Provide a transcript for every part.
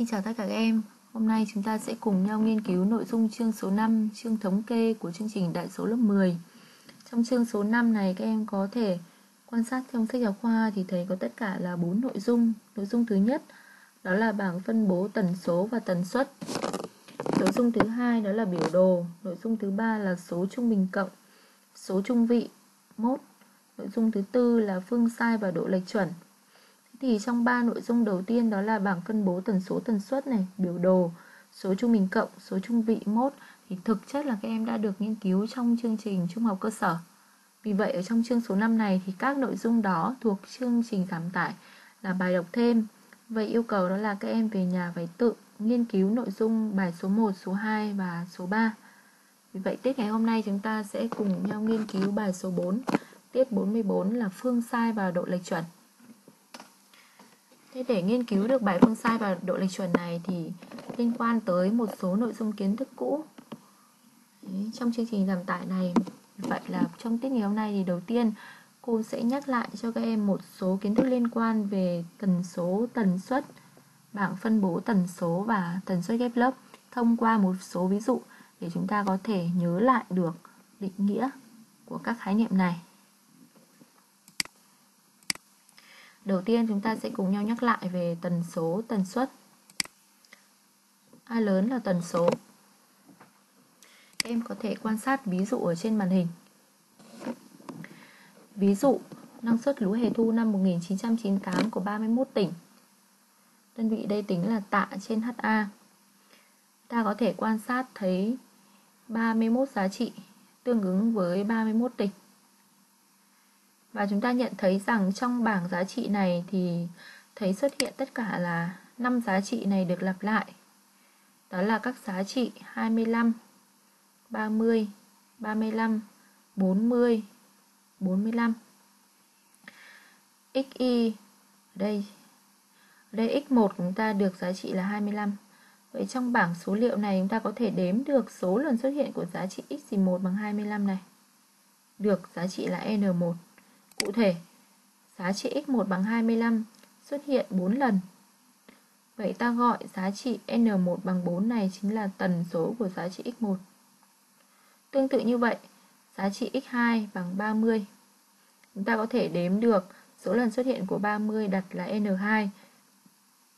Xin chào tất cả các em. Hôm nay chúng ta sẽ cùng nhau nghiên cứu nội dung chương số 5, chương thống kê của chương trình đại số lớp 10. Trong chương số 5 này các em có thể quan sát trong sách giáo khoa thì thấy có tất cả là 4 nội dung. Nội dung thứ nhất đó là bảng phân bố tần số và tần suất. Nội dung thứ hai đó là biểu đồ. Nội dung thứ ba là số trung bình cộng, số trung vị, mốt. Nội dung thứ tư là phương sai và độ lệch chuẩn thì trong ba nội dung đầu tiên đó là bảng phân bố tần số tần suất này, biểu đồ, số trung bình cộng, số trung vị mốt thì thực chất là các em đã được nghiên cứu trong chương trình trung học cơ sở. Vì vậy ở trong chương số 5 này thì các nội dung đó thuộc chương trình giảm tải là bài đọc thêm. Vậy yêu cầu đó là các em về nhà phải tự nghiên cứu nội dung bài số 1, số 2 và số 3. Vì vậy tiết ngày hôm nay chúng ta sẽ cùng nhau nghiên cứu bài số 4, tiết 44 là phương sai và độ lệch chuẩn. Thế để nghiên cứu được bài phương sai và độ lệch chuẩn này thì liên quan tới một số nội dung kiến thức cũ. Đấy, trong chương trình giảm tải này vậy là trong tiết ngày hôm nay thì đầu tiên cô sẽ nhắc lại cho các em một số kiến thức liên quan về tần số tần suất bảng phân bố tần số và tần suất ghép lớp thông qua một số ví dụ để chúng ta có thể nhớ lại được định nghĩa của các khái niệm này. Đầu tiên chúng ta sẽ cùng nhau nhắc lại về tần số, tần suất. A lớn là tần số. em có thể quan sát ví dụ ở trên màn hình. Ví dụ, năng suất lúa hè thu năm 1998 của 31 tỉnh. Đơn vị đây tính là tạ trên HA. Ta có thể quan sát thấy 31 giá trị tương ứng với 31 tỉnh. Và chúng ta nhận thấy rằng trong bảng giá trị này thì thấy xuất hiện tất cả là 5 giá trị này được lặp lại. Đó là các giá trị 25, 30, 35, 40, 45. XY ở đây ở đây x1 của chúng ta được giá trị là 25. Vậy trong bảng số liệu này chúng ta có thể đếm được số lần xuất hiện của giá trị x1 bằng 25 này. Được giá trị là n1. Cụ thể, giá trị x1 bằng 25 xuất hiện 4 lần. Vậy ta gọi giá trị n1 bằng 4 này chính là tần số của giá trị x1. Tương tự như vậy, giá trị x2 bằng 30. Chúng ta có thể đếm được số lần xuất hiện của 30 đặt là n2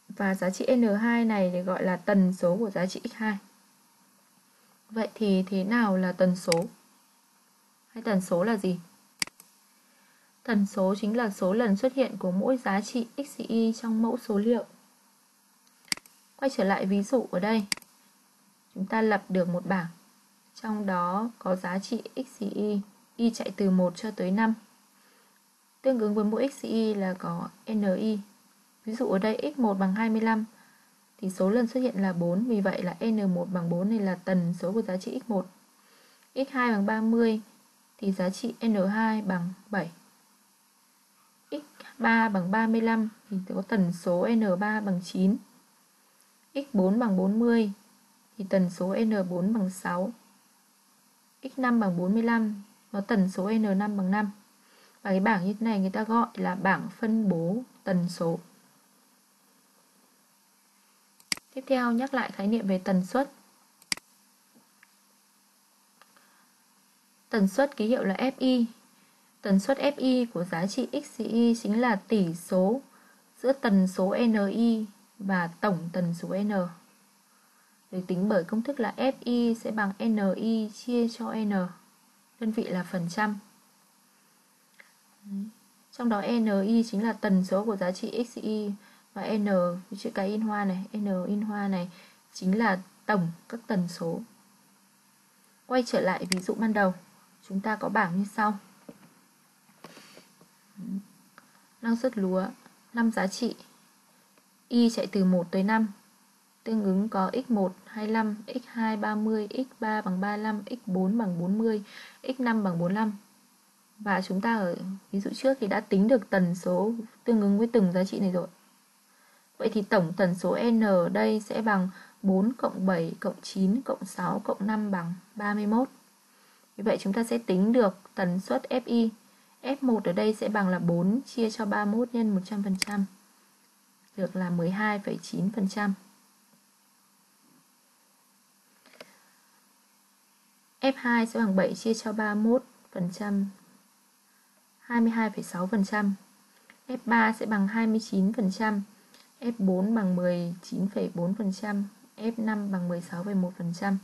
và giá trị n2 này thì gọi là tần số của giá trị x2. Vậy thì thế nào là tần số? Hay tần số là gì? Tần số chính là số lần xuất hiện của mỗi giá trị x y trong mẫu số liệu. Quay trở lại ví dụ ở đây. Chúng ta lập được một bảng. Trong đó có giá trị x y, y chạy từ 1 cho tới 5. Tương ứng với mỗi x y là có ni. Ví dụ ở đây x1 bằng 25 thì số lần xuất hiện là 4, vì vậy là n1 bằng 4 này là tần số của giá trị x1. x2 bằng 30 thì giá trị n2 bằng 7. 3 bằng 35 thì có tần số N3 bằng 9. X4 bằng 40 thì tần số N4 bằng 6. X5 bằng 45 nó tần số N5 bằng 5. Và cái bảng như thế này người ta gọi là bảng phân bố tần số. Tiếp theo nhắc lại khái niệm về tần suất. Tần suất ký hiệu là FI Tần suất Fi của giá trị xi chính là tỷ số giữa tần số Ni và tổng tần số N. Được tính bởi công thức là Fi sẽ bằng Ni chia cho N. Đơn vị là phần trăm. Trong đó Ni chính là tần số của giá trị xi và N chữ cái in hoa này, N in hoa này chính là tổng các tần số. Quay trở lại ví dụ ban đầu, chúng ta có bảng như sau năng suất lúa 5 giá trị. Y chạy từ 1 tới 5 tương ứng có x1 25 x2 30 x3 bằng 35 x4 bằng 40 x5 bằng 45 và chúng ta ở, ví dụ trước thì đã tính được tần số tương ứng với từng giá trị này rồi. Vậy thì tổng tần số n ở đây sẽ bằng 4 cộng 7 cộng 9 cộng 6 cộng 5 bằng 31 vì vậy chúng ta sẽ tính được tần suất FI F1 ở đây sẽ bằng là 4 chia cho 31 nhân 100%. Được là 12,9%. F2 sẽ bằng 7 chia cho 31 22,6%. F3 sẽ bằng 29%, F4 bằng 19,4%, F5 bằng 16,1%.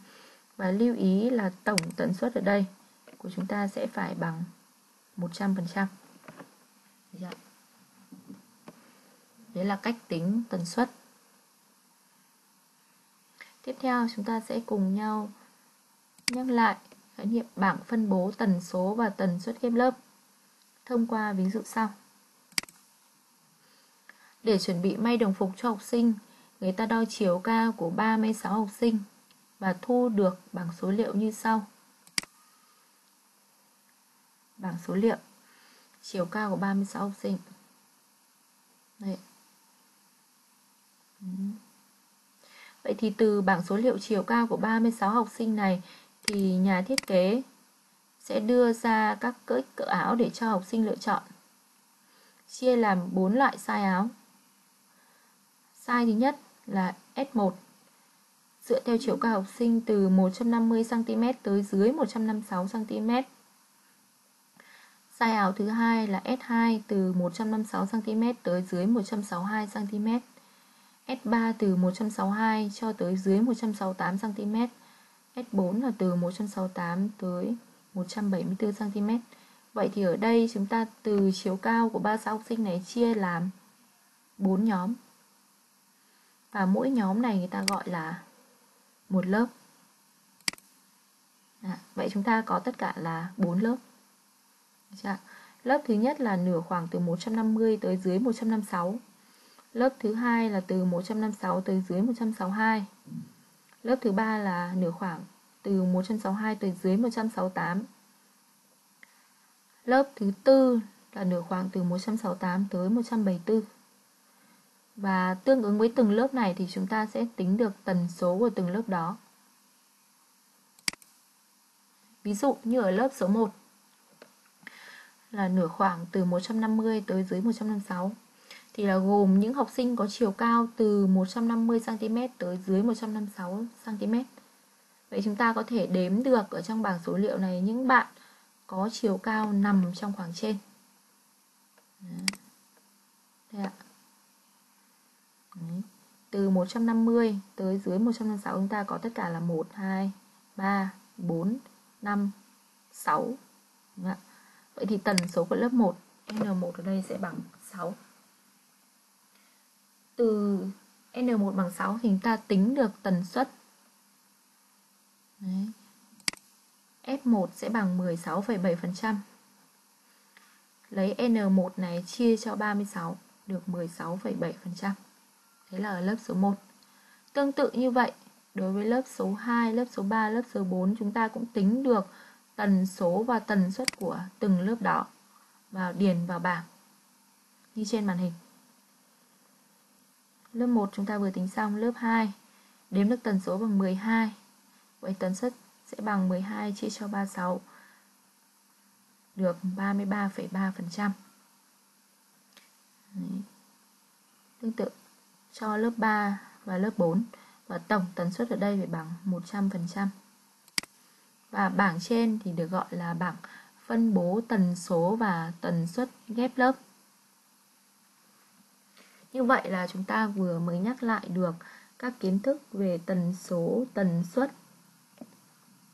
Và lưu ý là tổng tần suất ở đây của chúng ta sẽ phải bằng 100 phần trăm. Dạ. Đấy là cách tính tần suất. Tiếp theo chúng ta sẽ cùng nhau nhắc lại khái niệm bảng phân bố tần số và tần suất ghép lớp. Thông qua ví dụ sau. Để chuẩn bị may đồng phục cho học sinh, người ta đo chiều cao của 36 học sinh và thu được bảng số liệu như sau bảng số liệu chiều cao của 36 học sinh Đây. Vậy thì từ bảng số liệu chiều cao của 36 học sinh này thì nhà thiết kế sẽ đưa ra các cỡ cỡ áo để cho học sinh lựa chọn. Chia làm 4 loại size áo. Size thứ nhất là S1 dựa theo chiều cao học sinh từ 150 cm tới dưới 156 cm. Size áo thứ hai là S2 từ 156 cm tới dưới 162 cm. S3 từ 162 cho tới dưới 168 cm. S4 là từ 168 tới 174 cm. Vậy thì ở đây chúng ta từ chiều cao của 36 học sinh này chia làm 4 nhóm. Và mỗi nhóm này người ta gọi là một lớp. À, vậy chúng ta có tất cả là 4 lớp. Dạ. Lớp thứ nhất là nửa khoảng từ 150 tới dưới 156. Lớp thứ hai là từ 156 tới dưới 162. Lớp thứ ba là nửa khoảng từ 162 tới dưới 168. Lớp thứ tư là nửa khoảng từ 168 tới 174. Và tương ứng với từng lớp này thì chúng ta sẽ tính được tần số của từng lớp đó. Ví dụ như ở lớp số 1 là nửa khoảng từ 150 tới dưới 156 thì là gồm những học sinh có chiều cao từ 150cm tới dưới 156cm. Vậy chúng ta có thể đếm được ở trong bảng số liệu này những bạn có chiều cao nằm trong khoảng trên. Đây ạ. Đấy. Từ 150 tới dưới 156 chúng ta có tất cả là 1, 2, 3, 4, 5, 6. Đúng ạ. Vậy thì tần số của lớp 1 N1 ở đây sẽ bằng 6 Từ N1 bằng 6 thì chúng ta tính được tần suất. Đấy. F1 sẽ bằng 16,7% Lấy N1 này chia cho 36 được 16,7% Thế là ở lớp số 1 Tương tự như vậy Đối với lớp số 2, lớp số 3, lớp số 4 chúng ta cũng tính được tần số và tần suất của từng lớp đó vào điền vào bảng như trên màn hình. Lớp 1 chúng ta vừa tính xong, lớp 2 đếm được tần số bằng 12. Vậy tần suất sẽ bằng 12 chia cho 36 được 33,3%. Tương tự cho lớp 3 và lớp 4 và tổng tần suất ở đây phải bằng 100%. Và bảng trên thì được gọi là bảng phân bố tần số và tần suất ghép lớp. Như vậy là chúng ta vừa mới nhắc lại được các kiến thức về tần số, tần suất,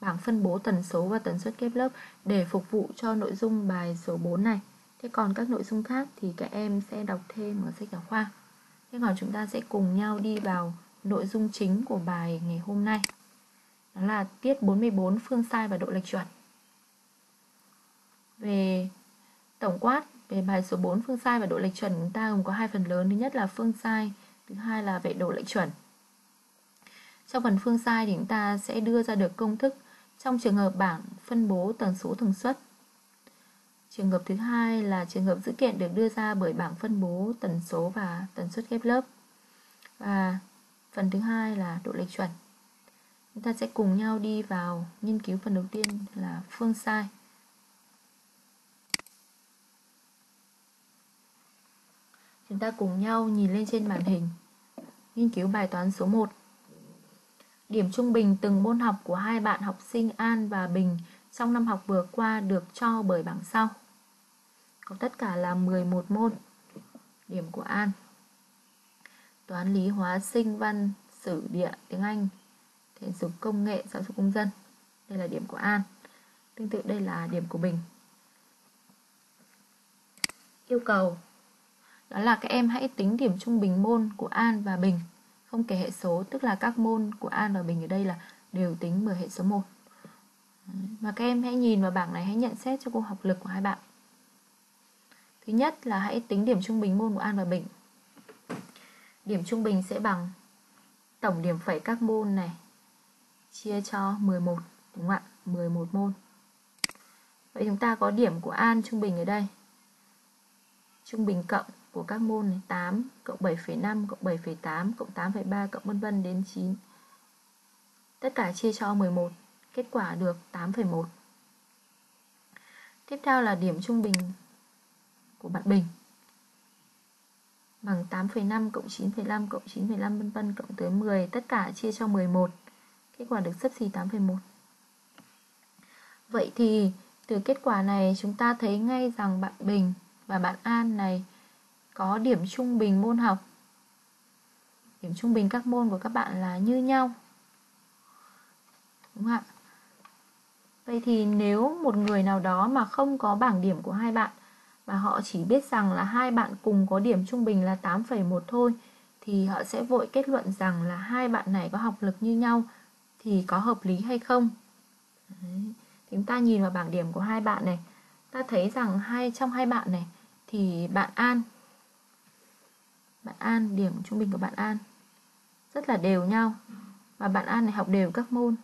bảng phân bố tần số và tần suất ghép lớp để phục vụ cho nội dung bài số 4 này. Thế còn các nội dung khác thì các em sẽ đọc thêm ở sách giáo khoa. Thế còn chúng ta sẽ cùng nhau đi vào nội dung chính của bài ngày hôm nay. Đó là tiết 44 phương sai và độ lệch chuẩn. Về tổng quát về bài số 4 phương sai và độ lệch chuẩn chúng ta gồm có hai phần lớn. Thứ nhất là phương sai, thứ hai là về độ lệch chuẩn. Trong phần phương sai thì chúng ta sẽ đưa ra được công thức trong trường hợp bảng phân bố tần số thường suất. Trường hợp thứ hai là trường hợp dữ kiện được đưa ra bởi bảng phân bố tần số và tần suất ghép lớp. Và phần thứ hai là độ lệch chuẩn. Chúng ta sẽ cùng nhau đi vào nghiên cứu phần đầu tiên là phương sai. Chúng ta cùng nhau nhìn lên trên màn hình, nghiên cứu bài toán số 1. Điểm trung bình từng môn học của hai bạn học sinh An và Bình trong năm học vừa qua được cho bởi bảng sau. Có tất cả là 11 môn. Điểm của An. Toán lý hóa sinh văn sử địa tiếng Anh thể dục công nghệ giáo dục công dân. Đây là điểm của An. Tương tự đây là điểm của Bình. Yêu cầu đó là các em hãy tính điểm trung bình môn của An và Bình không kể hệ số, tức là các môn của An và Bình ở đây là đều tính bởi hệ số 1 và các em hãy nhìn vào bảng này, hãy nhận xét cho cô học lực của hai bạn thứ nhất là hãy tính điểm trung bình môn của An và Bình điểm trung bình sẽ bằng tổng điểm phẩy các môn này chia cho 11 đúng không ạ 11 môn vậy chúng ta có điểm của An trung bình ở đây trung bình cộng của các môn này 8 cộng 7,5 cộng 7,8 cộng 8,3 cộng vân vân đến 9. Tất cả chia cho 11, kết quả được 8,1. Tiếp theo là điểm trung bình của bạn Bình bằng 8,5 cộng 9,5 cộng 9,5 vân vân cộng tới 10, tất cả chia cho 11. Kết quả được xấp xỉ 8,1. Vậy thì từ kết quả này chúng ta thấy ngay rằng bạn Bình và bạn An này có điểm trung bình môn học. Điểm trung bình các môn của các bạn là như nhau. Đúng không ạ? Vậy thì nếu một người nào đó mà không có bảng điểm của hai bạn và họ chỉ biết rằng là hai bạn cùng có điểm trung bình là 8,1 thôi thì họ sẽ vội kết luận rằng là hai bạn này có học lực như nhau thì có hợp lý hay không Đấy. chúng ta nhìn vào bảng điểm của hai bạn này ta thấy rằng hai trong hai bạn này thì bạn An bạn An, điểm trung bình của bạn An rất là đều nhau và bạn An này học đều các môn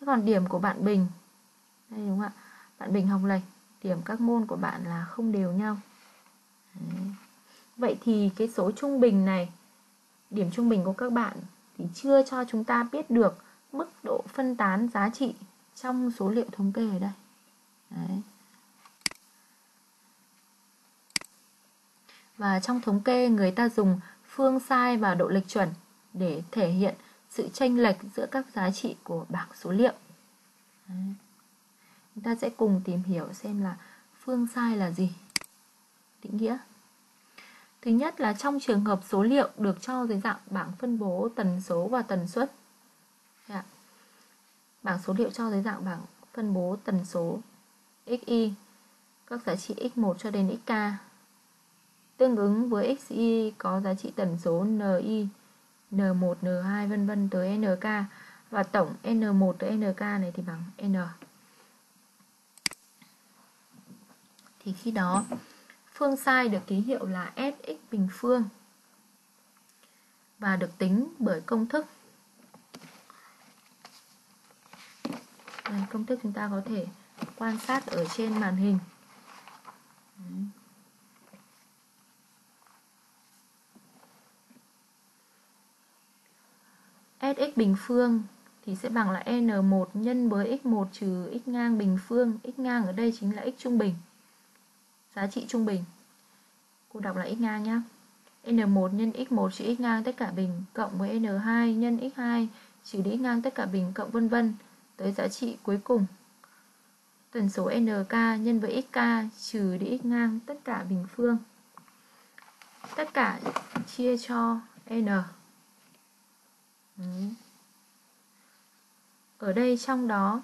thế còn điểm của bạn Bình đây đúng không ạ bạn Bình học lệch điểm các môn của bạn là không đều nhau Đấy. vậy thì cái số trung bình này điểm trung bình của các bạn thì chưa cho chúng ta biết được mức độ phân tán giá trị trong số liệu thống kê ở đây Đấy. và trong thống kê, người ta dùng phương sai và độ lệch chuẩn để thể hiện sự chênh lệch giữa các giá trị của bảng số liệu. Đấy. Chúng ta sẽ cùng tìm hiểu xem là phương sai là gì. Định nghĩa. Thứ nhất là trong trường hợp số liệu được cho dưới dạng bảng phân bố tần số và tần suất. Bảng số liệu cho dưới dạng bảng phân bố tần số xy các giá trị x1 cho đến xk tương ứng với xy có giá trị tần số ni, n1, n2 vân vân tới nk và tổng n1 tới nk này thì bằng n. Thì khi đó phương sai được ký hiệu là sx bình phương và được tính bởi công thức. Đây, công thức chúng ta có thể quan sát ở trên màn hình. Đấy. Sx bình phương thì sẽ bằng là N1 nhân với x1 trừ x ngang bình phương. x ngang ở đây chính là x trung bình. Giá trị trung bình. Cô đọc là x ngang nhá. N1 nhân x1 trừ x ngang tất cả bình cộng với N2 nhân x2 trừ đi x ngang tất cả bình cộng vân vân tới giá trị cuối cùng. Tần số NK nhân với XK trừ đi x ngang tất cả bình phương. Tất cả chia cho N. Ở đây trong đó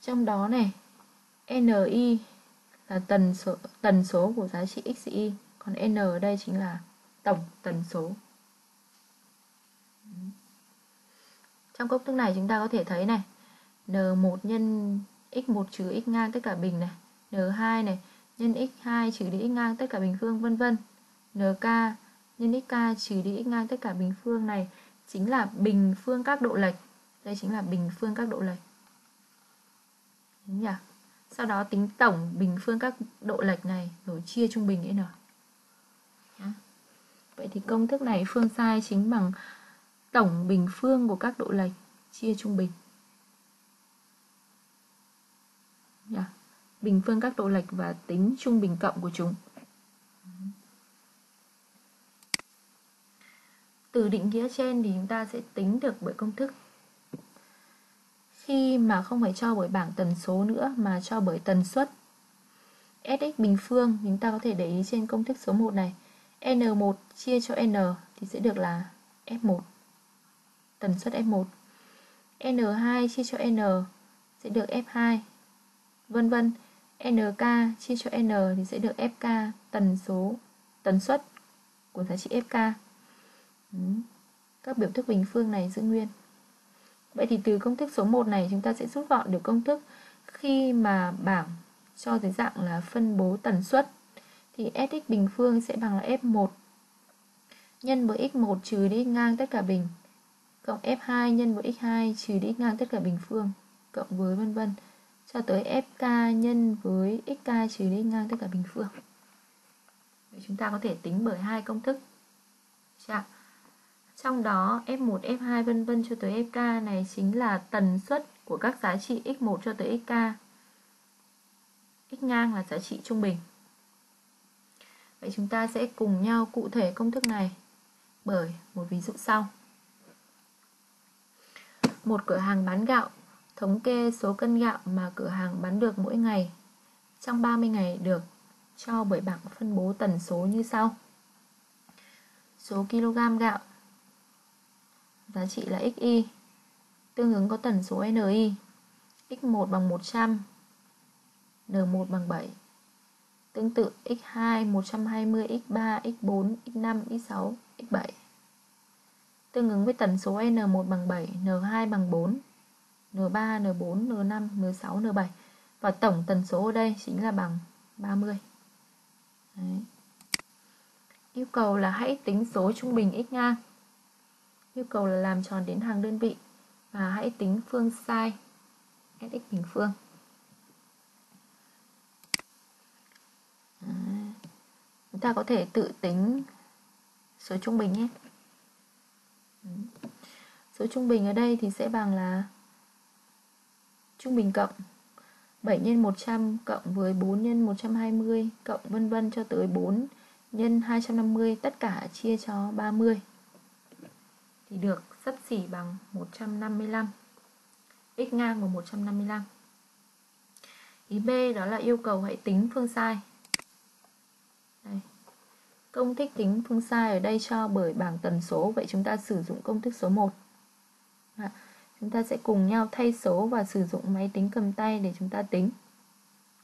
trong đó này NI là tần số tần số của giá trị XY, còn N ở đây chính là tổng tần số. Trong công thức này chúng ta có thể thấy này, N1 nhân x1 trừ x ngang tất cả bình này, N2 này nhân x2 trừ đi x ngang tất cả bình phương vân vân. NK nhân xk trừ đi x ngang tất cả bình phương này chính là bình phương các độ lệch. Đây chính là bình phương các độ lệch. Đúng nhỉ? Sau đó tính tổng bình phương các độ lệch này rồi chia trung bình n. Vậy thì công thức này phương sai chính bằng tổng bình phương của các độ lệch chia trung bình. Yeah. Bình phương các độ lệch và tính trung bình cộng của chúng. từ định nghĩa trên thì chúng ta sẽ tính được bởi công thức khi mà không phải cho bởi bảng tần số nữa mà cho bởi tần suất Sx bình phương chúng ta có thể để ý trên công thức số 1 này N1 chia cho N thì sẽ được là F1 tần suất F1 N2 chia cho N sẽ được F2 vân vân NK chia cho N thì sẽ được FK tần số, tần suất của giá trị FK các biểu thức bình phương này giữ nguyên. Vậy thì từ công thức số 1 này chúng ta sẽ rút gọn được công thức khi mà bảng cho dưới dạng là phân bố tần suất. Thì Sx bình phương sẽ bằng là F1 nhân với x1 trừ đi ngang tất cả bình cộng F2 nhân với x2 trừ đi x ngang tất cả bình phương cộng với vân vân cho tới Fk nhân với xk trừ đi x ngang tất cả bình phương. Vậy chúng ta có thể tính bởi hai công thức. Chà. Trong đó F1, F2 vân vân cho tới Fk này chính là tần suất của các giá trị x1 cho tới xk. x ngang là giá trị trung bình. Vậy chúng ta sẽ cùng nhau cụ thể công thức này bởi một ví dụ sau. Một cửa hàng bán gạo, thống kê số cân gạo mà cửa hàng bán được mỗi ngày. Trong 30 ngày được cho bởi bảng phân bố tần số như sau. Số kg gạo, giá trị là xy tương ứng có tần số ni x1 bằng 100 n1 bằng 7 tương tự x2 120 x3 x4 x5 x6 x7 tương ứng với tần số n1 bằng 7 n2 bằng 4 n3 n4 n5 n6 n7 và tổng tần số ở đây chính là bằng 30 Đấy. yêu cầu là hãy tính số trung bình x ngang Yêu cầu là làm tròn đến hàng đơn vị và hãy tính phương sai Sx bình phương. Đấy. Chúng ta có thể tự tính số trung bình nhé. Số trung bình ở đây thì sẽ bằng là trung bình cộng 7 nhân 100 cộng với 4 nhân 120 cộng vân vân cho tới 4 nhân 250 tất cả chia cho 30 thì được sấp xỉ bằng 155 x ngang của 155 ý B đó là yêu cầu hãy tính phương sai công thức tính phương sai ở đây cho bởi bảng tần số vậy chúng ta sử dụng công thức số 1 à, dạ. chúng ta sẽ cùng nhau thay số và sử dụng máy tính cầm tay để chúng ta tính.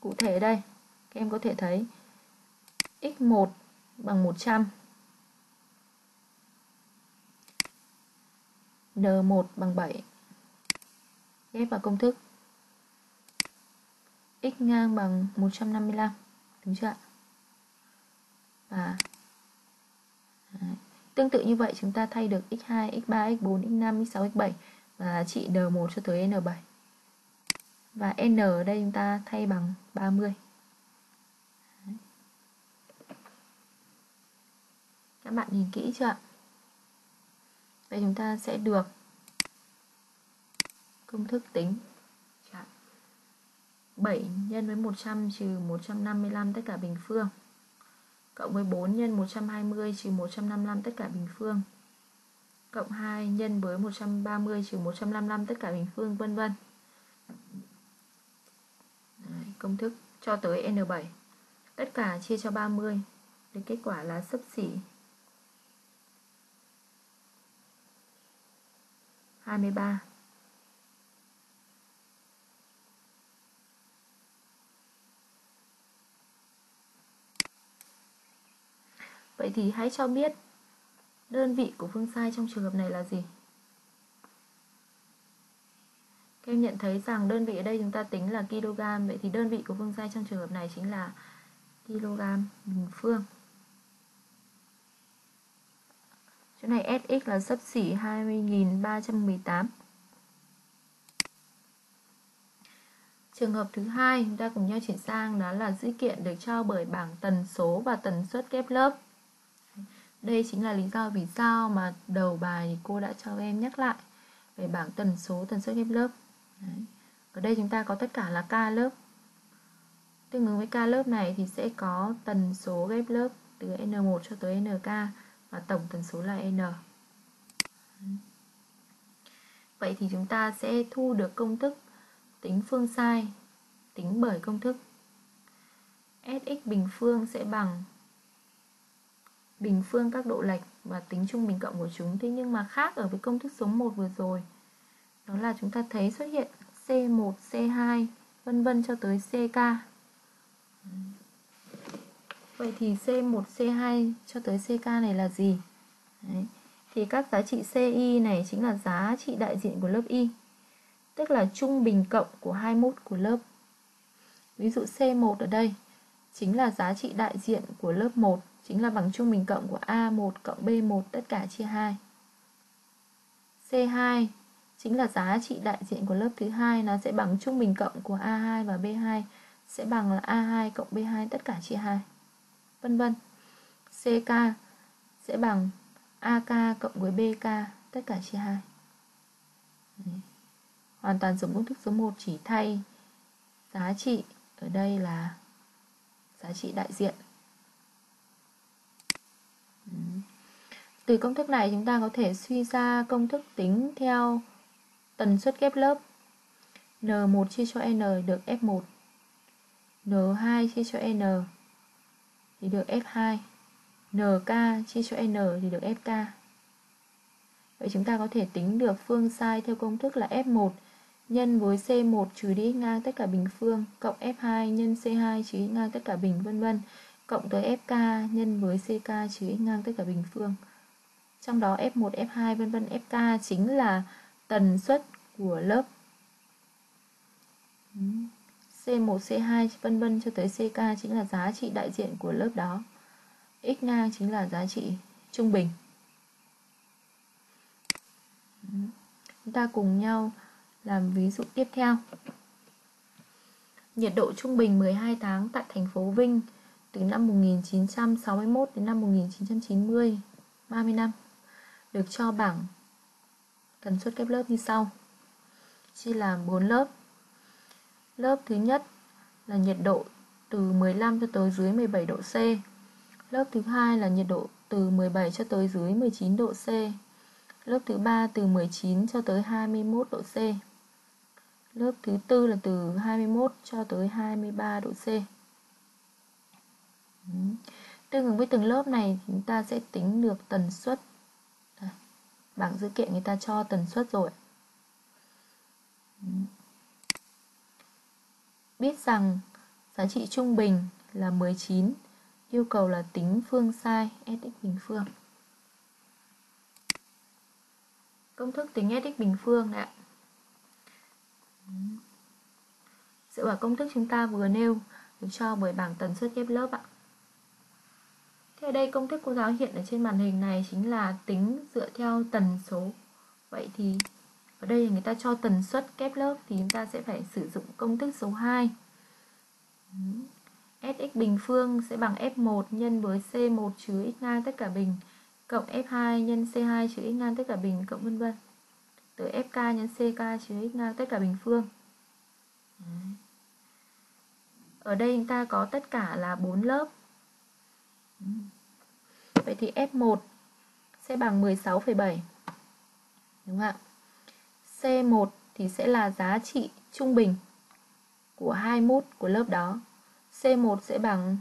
Cụ thể đây các em có thể thấy x1 bằng 100 N1 bằng 7 ghép vào công thức. X ngang bằng 155 đúng chưa ạ? Và Đấy. tương tự như vậy, chúng ta thay được x2 x3 x4 x5 x6 x7 và trị n1 cho tới n7 và n ở đây chúng ta thay bằng 30 Đấy. các bạn nhìn kỹ chưa ạ? Vậy chúng ta sẽ được công thức tính. 7 nhân với 100 trừ 155 tất cả bình phương cộng với 4 nhân 120 trừ 155 tất cả bình phương. Cộng 2 nhân với 130 trừ 155 tất cả bình phương, vân vân. Công thức cho tới N7 tất cả chia cho 30 thì kết quả là sấp xỉ 23 Vậy thì hãy cho biết đơn vị của phương sai trong trường hợp này là gì? Các em nhận thấy rằng đơn vị ở đây chúng ta tính là kg, vậy thì đơn vị của phương sai trong trường hợp này chính là kg bình phương. Chỗ này SX là sấp xỉ 20.318. Trường hợp thứ hai chúng ta cùng nhau chuyển sang đó là dữ kiện được cho bởi bảng tần số và tần suất kép lớp. Đây chính là lý do vì sao mà đầu bài thì cô đã cho em nhắc lại về bảng tần số, tần suất ghép lớp. Đấy. Ở đây chúng ta có tất cả là k lớp. Tương ứng với k lớp này thì sẽ có tần số ghép lớp từ N1 cho tới NK và tổng tần số là N. Vậy thì chúng ta sẽ thu được công thức tính phương sai, tính bởi công thức Sx bình phương sẽ bằng bình phương các độ lệch và tính trung bình cộng của chúng. Thế nhưng mà khác ở với công thức số 1 vừa rồi. Đó là chúng ta thấy xuất hiện C1, C2 vân vân cho tới CK. Vậy thì C1, C2 cho tới CK này là gì? Đấy. Thì các giá trị CI này chính là giá trị đại diện của lớp Y. Tức là trung bình cộng của hai mút của lớp. Ví dụ C1 ở đây chính là giá trị đại diện của lớp 1 chính là bằng trung bình cộng của A1 cộng B1 tất cả chia 2. C2 chính là giá trị đại diện của lớp thứ hai, nó sẽ bằng trung bình cộng của A2 và B2 sẽ bằng là A2 cộng B2 tất cả chia 2. Vân vân. CK sẽ bằng AK cộng với BK tất cả chia 2. Hoàn toàn dùng công thức số 1 chỉ thay giá trị ở đây là giá trị đại diện Ừ. từ công thức này chúng ta có thể suy ra công thức tính theo tần suất ghép lớp. N1 chia cho N được F1 N2 chia cho N thì được F2 NK chia cho N thì được FK Vậy chúng ta có thể tính được phương sai theo công thức là F1 nhân với C1 trừ đi ngang tất cả bình phương cộng F2 nhân C2 trừ đi ngang tất cả bình, vân vân cộng tới FK nhân với CK trừ x ngang tất cả bình phương. Trong đó F1, F2 vân vân FK chính là tần suất của lớp. C1, C2 vân vân cho tới CK chính là giá trị đại diện của lớp đó. X ngang chính là giá trị trung bình. Chúng ta cùng nhau làm ví dụ tiếp theo. Nhiệt độ trung bình 12 tháng tại thành phố Vinh từ năm 1961 đến năm 1990, 30 năm, được cho bảng tần suất kép lớp như sau. Chia làm 4 lớp. Lớp thứ nhất là nhiệt độ từ 15 cho tới dưới 17 độ C. Lớp thứ hai là nhiệt độ từ 17 cho tới dưới 19 độ C. Lớp thứ ba từ 19 cho tới 21 độ C. Lớp thứ tư là từ 21 cho tới 23 độ C. Tương ứng với từng lớp này chúng ta sẽ tính được tần suất. Bảng dữ kiện người ta cho tần suất rồi. Biết rằng giá trị trung bình là 19, yêu cầu là tính phương sai SX bình phương. Công thức tính SX bình phương ạ. Dựa vào công thức chúng ta vừa nêu được cho bởi bảng tần suất ghép lớp ạ. Thế ở đây công thức cô giáo hiện ở trên màn hình này chính là tính dựa theo tần số. Vậy thì ở đây người ta cho tần suất kép lớp thì chúng ta sẽ phải sử dụng công thức số 2. Sx bình phương sẽ bằng F1 nhân với C1 trừ x ngang tất cả bình cộng F2 nhân C2 trừ x ngang tất cả bình cộng vân vân. Tới FK nhân CK trừ x ngang tất cả bình phương. Ở đây chúng ta có tất cả là 4 lớp. Vậy thì F1 sẽ bằng 16,7. Đúng không ạ? C1 thì sẽ là giá trị trung bình của hai mút của lớp đó. C1 sẽ bằng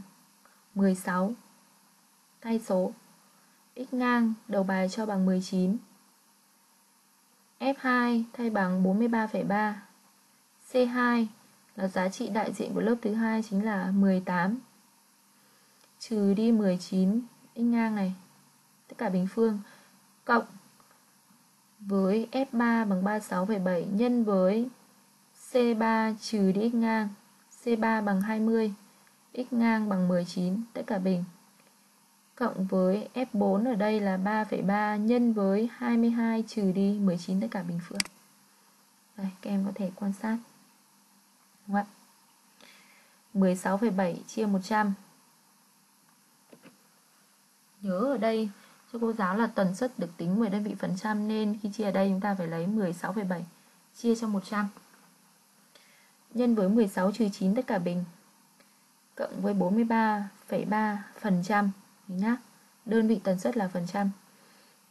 16 thay số x ngang đầu bài cho bằng 19 F2 thay bằng 43,3 C2 là giá trị đại diện của lớp thứ hai chính là 18 trừ đi 19 x ngang này tất cả bình phương cộng với F3 bằng 36,7 nhân với C3 trừ đi x ngang C3 bằng 20 x ngang bằng 19 tất cả bình cộng với F4 ở đây là 3,3 nhân với 22 trừ đi 19 tất cả bình phương. Đây, các em có thể quan sát. Đúng không ạ? 16,7 chia 100. Nhớ ở đây cho cô giáo là tần suất được tính 10 đơn vị phần trăm nên khi chia ở đây chúng ta phải lấy 16,7 chia cho 100 nhân với 16 trừ 9 tất cả bình cộng với 43,3 phần trăm nhá. Đơn vị tần suất là phần trăm.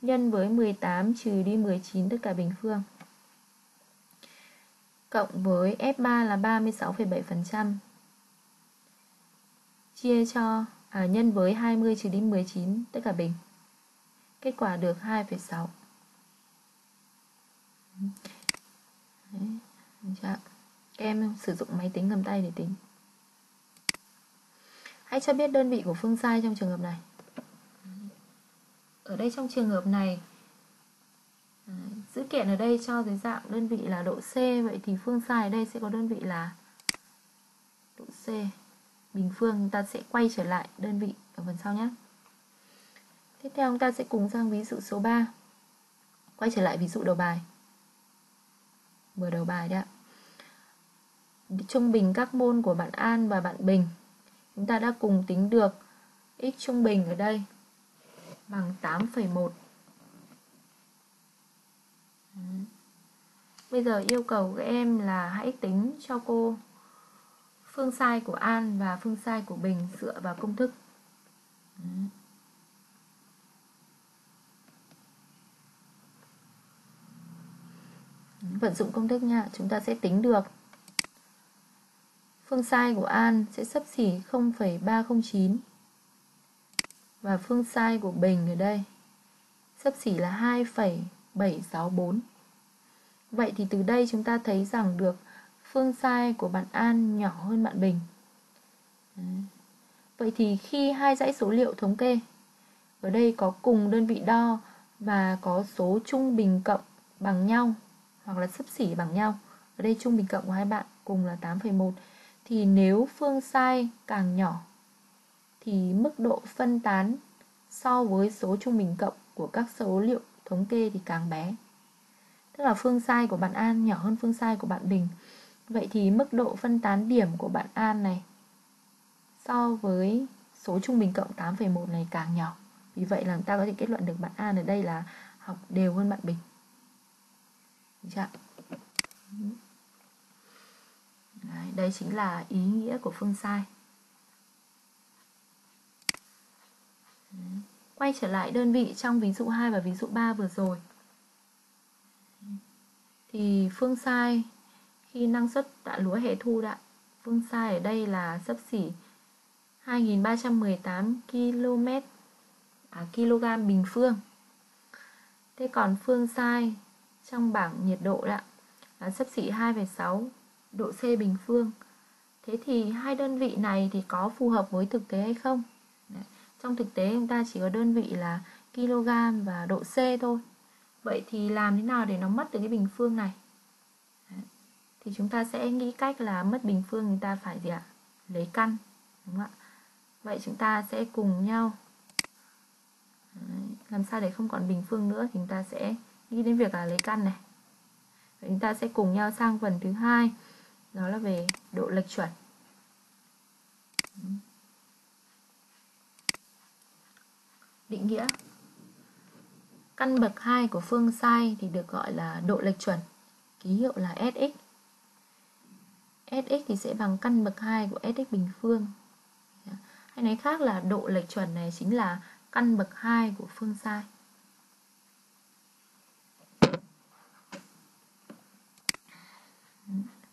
Nhân với 18 trừ đi 19 tất cả bình phương cộng với F3 là 36,7% chia cho à, nhân với 20 trừ đi 19 tất cả bình. Kết quả được 2,6 Đấy. Các em sử dụng máy tính cầm tay để tính. Hãy cho biết đơn vị của phương sai trong trường hợp này. Ở đây trong trường hợp này à, Dữ kiện ở đây cho dưới dạng đơn vị là độ C Vậy thì phương sai ở đây sẽ có đơn vị là độ C. Bình phương chúng ta sẽ quay trở lại đơn vị ở phần sau nhé. Tiếp theo chúng ta sẽ cùng sang ví dụ số 3 Quay trở lại ví dụ đầu bài. Vừa đầu bài đấy ạ. Trung bình các môn của bạn An và bạn Bình. Chúng ta đã cùng tính được x trung bình ở đây bằng 8,1 Bây giờ yêu cầu các em là hãy tính cho cô phương sai của An và phương sai của Bình dựa vào công thức. Vận dụng công thức nha, chúng ta sẽ tính được phương sai của An sẽ sấp xỉ 0,309 và phương sai của Bình ở đây sấp xỉ là 2,764. Vậy thì từ đây chúng ta thấy rằng được phương sai của bạn An nhỏ hơn bạn Bình. Vậy thì khi hai dãy số liệu thống kê ở đây có cùng đơn vị đo và có số trung bình cộng bằng nhau hoặc là sấp xỉ bằng nhau. Ở đây trung bình cộng của hai bạn cùng là 8,1 thì nếu phương sai càng nhỏ thì mức độ phân tán so với số trung bình cộng của các số liệu thống kê thì càng bé. Tức là phương sai của bạn An nhỏ hơn phương sai của bạn Bình. Vậy thì mức độ phân tán điểm của bạn An này so với số trung bình cộng 8,1 này càng nhỏ. Vì vậy là ta có thể kết luận được bạn An ở đây là học đều hơn bạn Bình. Được chưa? Đấy, đây chính là ý nghĩa của phương sai. Quay trở lại đơn vị trong ví dụ 2 và ví dụ 3 vừa rồi. Thì phương sai khi năng suất tạ lúa hệ thu đã phương sai ở đây là sấp xỉ 2318 km à, kg bình phương. Thế còn phương sai trong bảng nhiệt độ đã là sấp xỉ 2,6 độ C bình phương. Thế thì hai đơn vị này thì có phù hợp với thực tế hay không? Đấy. Trong thực tế chúng ta chỉ có đơn vị là kg và độ C thôi. Vậy thì làm thế nào để nó mất được cái bình phương này? Thì chúng ta sẽ nghĩ cách là mất bình phương chúng ta phải gì ạ? Lấy căn. Đúng không ạ? Vậy chúng ta sẽ cùng nhau Đấy. làm sao để không còn bình phương nữa thì chúng ta sẽ nghĩ đến việc là lấy căn này. Vậy chúng ta sẽ cùng nhau sang phần thứ hai, đó là về độ lệch chuẩn định nghĩa căn bậc 2 của phương sai thì được gọi là độ lệch chuẩn ký hiệu là SX SX thì sẽ bằng căn bậc 2 của SX bình phương. Dạ. Hay nói khác là độ lệch chuẩn này chính là căn bậc 2 của phương sai.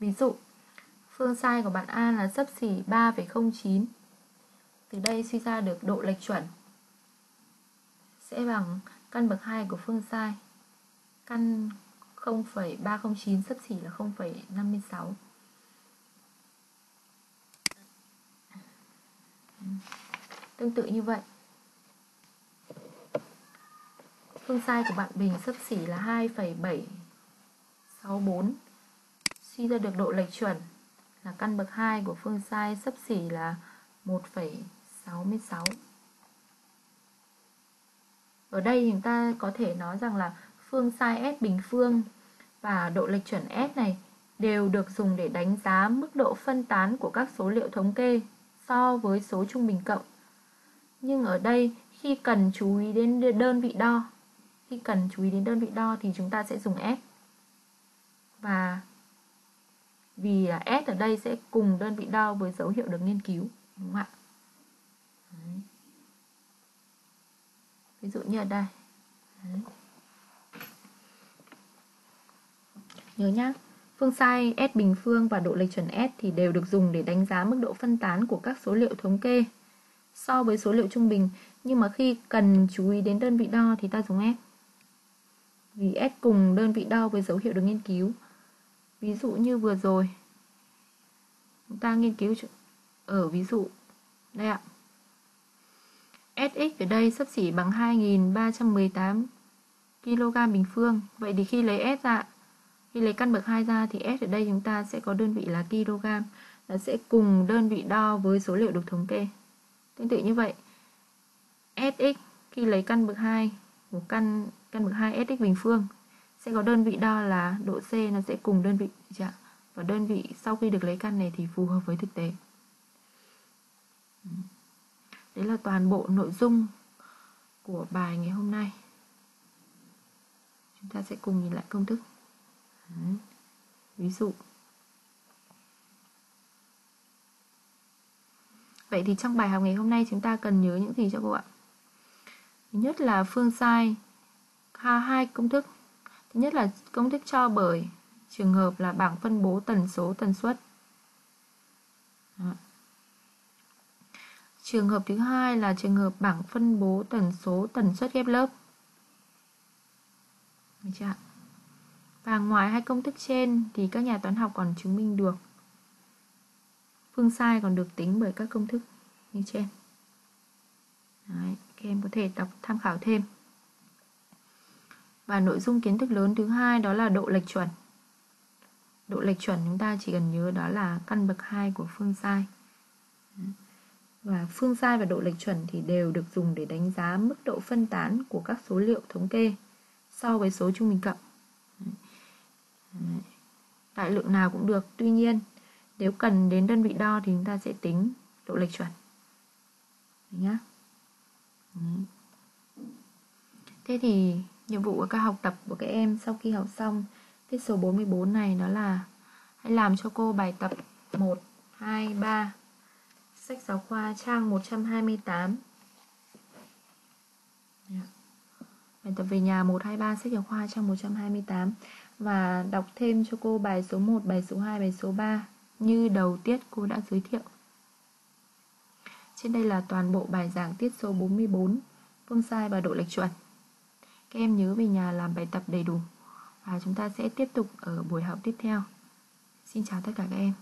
Ví dụ Phương sai của bạn A là sấp xỉ 3,09 Từ đây suy ra được độ lệch chuẩn Sẽ bằng căn bậc 2 của phương sai. Căn 0,309 sấp xỉ là 0,56 Tương tự như vậy Phương sai của bạn Bình sấp xỉ là 2,764 Suy ra được độ lệch chuẩn là căn bậc 2 của phương sai sấp xỉ là 1,66. Ở đây chúng ta có thể nói rằng là phương sai S bình phương và độ lệch chuẩn S này đều được dùng để đánh giá mức độ phân tán của các số liệu thống kê so với số trung bình cộng. Nhưng ở đây khi cần chú ý đến đơn vị đo, khi cần chú ý đến đơn vị đo thì chúng ta sẽ dùng S. Và vì là S ở đây sẽ cùng đơn vị đo với dấu hiệu được nghiên cứu đúng không ạ Đấy. ví dụ như ở đây Đấy. Nhớ nhá, phương sai S bình phương và độ lệch chuẩn S thì đều được dùng để đánh giá mức độ phân tán của các số liệu thống kê so với số liệu trung bình. Nhưng mà khi cần chú ý đến đơn vị đo thì ta dùng S. Vì S cùng đơn vị đo với dấu hiệu được nghiên cứu. Ví dụ như vừa rồi, chúng ta nghiên cứu ở ví dụ đây ạ. SX ở đây sắp xỉ bằng 2318 kg bình phương. Vậy thì khi lấy S ra, khi lấy căn bậc 2 ra thì S ở đây chúng ta sẽ có đơn vị là kg. Nó sẽ cùng đơn vị đo với số liệu được thống kê. Tương tự như vậy, SX khi lấy căn bậc 2 một căn căn bậc 2 SX bình phương sẽ có đơn vị đo là độ C nó sẽ cùng đơn vị dạ. và đơn vị sau khi được lấy căn này thì phù hợp với thực tế. Đấy là toàn bộ nội dung của bài ngày hôm nay. Chúng ta sẽ cùng nhìn lại công thức. Ví dụ Vậy thì trong bài học ngày hôm nay chúng ta cần nhớ những gì cho cô ạ? Thứ nhất là phương sai hai công thức. Thứ nhất là công thức cho bởi trường hợp là bảng phân bố tần số, tần suất. Đó. Trường hợp thứ hai là trường hợp bảng phân bố tần số, tần suất ghép lớp. Được chưa? Và ngoài hai công thức trên thì các nhà toán học còn chứng minh được phương sai còn được tính bởi các công thức như trên. Đấy, các em có thể đọc tham khảo thêm. Và nội dung kiến thức lớn thứ hai đó là độ lệch chuẩn. Độ lệch chuẩn chúng ta chỉ cần nhớ đó là căn bậc 2 của phương sai. Và phương sai và độ lệch chuẩn thì đều được dùng để đánh giá mức độ phân tán của các số liệu thống kê so với số trung bình cộng. Đại lượng nào cũng được, tuy nhiên nếu cần đến đơn vị đo thì chúng ta sẽ tính độ lệch chuẩn. Đấy nhá. Thế thì nhiệm vụ của các học tập của các em sau khi học xong tiết số 44 này đó là hãy làm cho cô bài tập 1, 2, 3 sách giáo khoa trang 128 Bài tập về nhà 123 sách giáo khoa trang 128 và đọc thêm cho cô bài số 1, bài số 2, bài số 3 như đầu tiết cô đã giới thiệu. Trên đây là toàn bộ bài giảng tiết số 44, phương sai và độ lệch chuẩn. Các em nhớ về nhà làm bài tập đầy đủ và chúng ta sẽ tiếp tục ở buổi học tiếp theo. Xin chào tất cả các em.